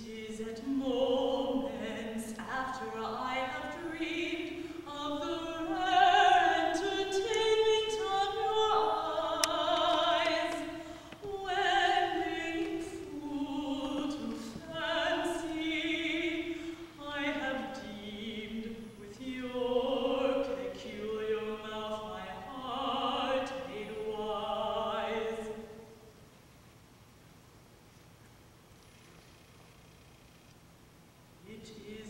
it is at morn it is.